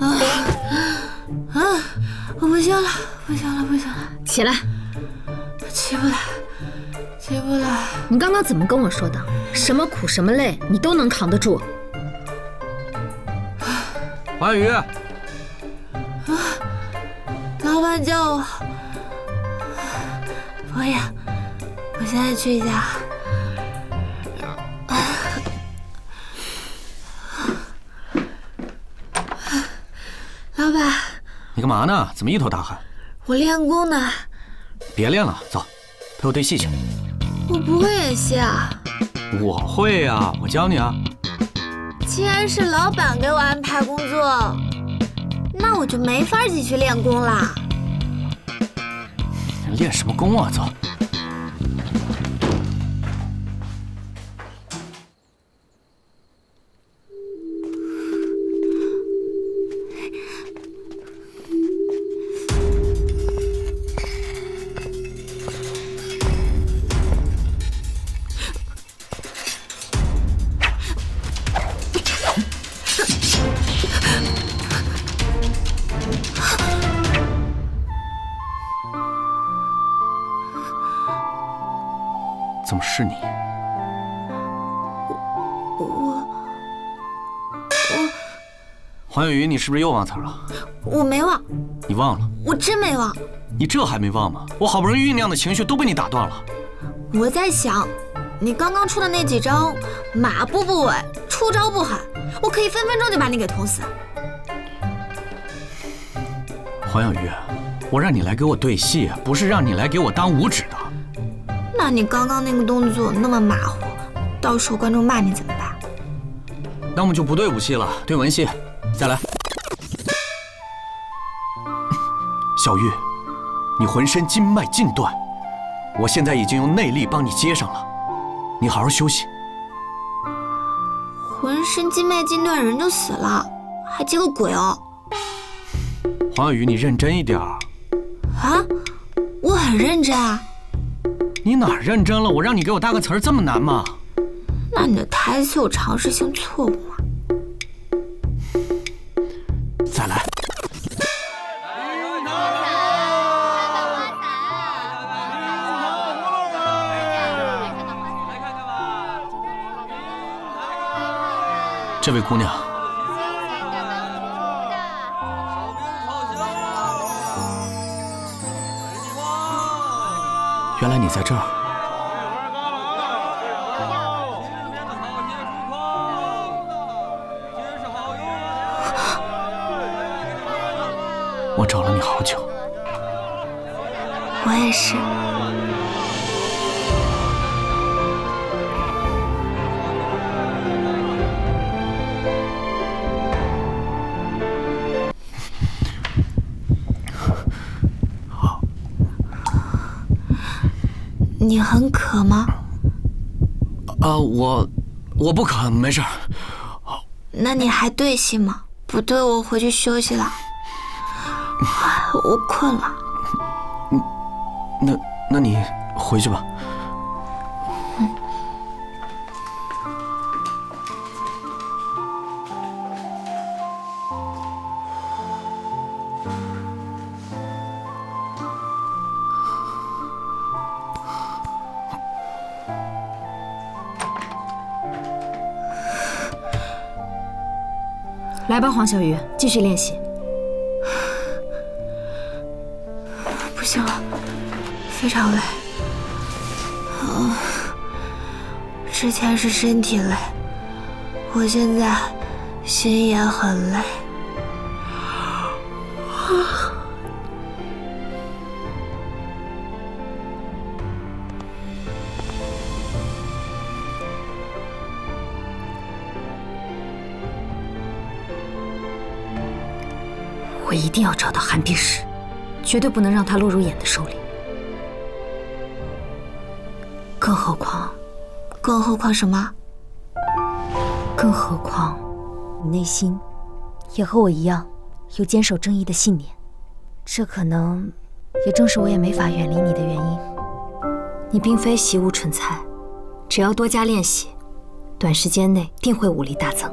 啊啊！我不行了，不行了，不行了！起来，起不来，起不来！你刚刚怎么跟我说的？什么苦什么累，你都能扛得住。黄小鱼，啊，老板叫我，伯爷，我现在去一下。老板，你干嘛呢？怎么一头大汗？我练功呢。别练了，走，陪我对戏去。我不会演戏啊。我会呀，我教你啊。既然是老板给我安排工作，那我就没法继续练功啦。练什么功啊？走。怎么是你？我我我，黄小鱼，你是不是又忘词了？我没忘。你忘了？我真没忘。你这还没忘吗？我好不容易酝酿的情绪都被你打断了。我在想，你刚刚出的那几招，马步不稳，出招不狠，我可以分分钟就把你给捅死。黄小鱼，我让你来给我对戏，不是让你来给我当五指的。那你刚刚那个动作那么马虎，到时候观众骂你怎么办？那我们就不对武戏了，对文戏。再来，小玉，你浑身筋脉尽断，我现在已经用内力帮你接上了，你好好休息。浑身筋脉尽断，人就死了，还接个鬼哦！黄小鱼，你认真一点啊！我很认真啊。你哪认真了？我让你给我搭个词儿这么难吗？那你的台词有常识性错误吗？再来。这位姑娘，原来你在这儿。我找了你好久。我也是。你很渴吗？啊，我我不渴，没事。那你还对戏吗？不对，我回去休息了。我困了。嗯，那那你回去吧。嗯。来吧，黄小鱼，继续练习。不行了，非常累。啊，之前是身体累，我现在心也很累。我一定要找到韩碧石，绝对不能让他落入眼的手里。更何况，更何况什么？更何况，你内心也和我一样有坚守正义的信念。这可能也正是我也没法远离你的原因。你并非习武蠢材，只要多加练习，短时间内定会武力大增。